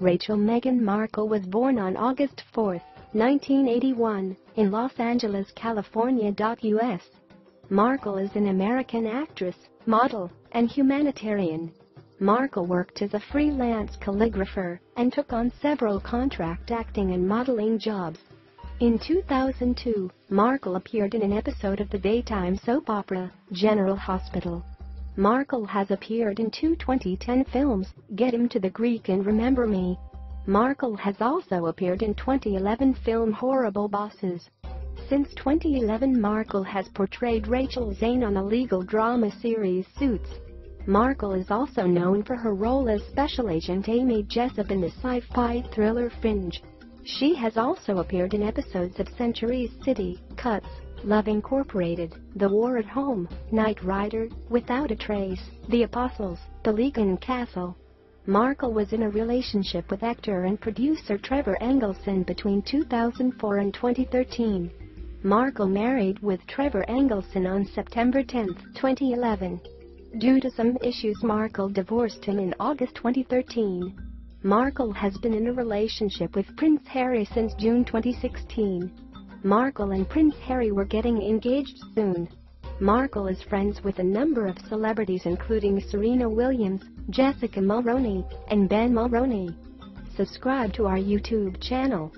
Rachel Meghan Markle was born on August 4, 1981, in Los Angeles, California. U.S. Markle is an American actress, model, and humanitarian. Markle worked as a freelance calligrapher and took on several contract acting and modeling jobs. In 2002, Markle appeared in an episode of the daytime soap opera, General Hospital. Markle has appeared in two 2010 films, Get Him to the Greek and Remember Me. Markle has also appeared in 2011 film Horrible Bosses. Since 2011 Markle has portrayed Rachel Zane on the legal drama series Suits. Markle is also known for her role as Special Agent Amy Jessup in the sci-fi thriller Fringe. She has also appeared in episodes of Century City, Cuts, Love Incorporated, The War at Home, Knight Rider, Without a Trace, The Apostles, The League and Castle. Markle was in a relationship with actor and producer Trevor Engelson between 2004 and 2013. Markle married with Trevor Engelson on September 10, 2011. Due to some issues Markle divorced him in August 2013. Markle has been in a relationship with Prince Harry since June 2016. Markle and Prince Harry were getting engaged soon. Markle is friends with a number of celebrities including Serena Williams, Jessica Mulroney, and Ben Mulroney. Subscribe to our YouTube channel.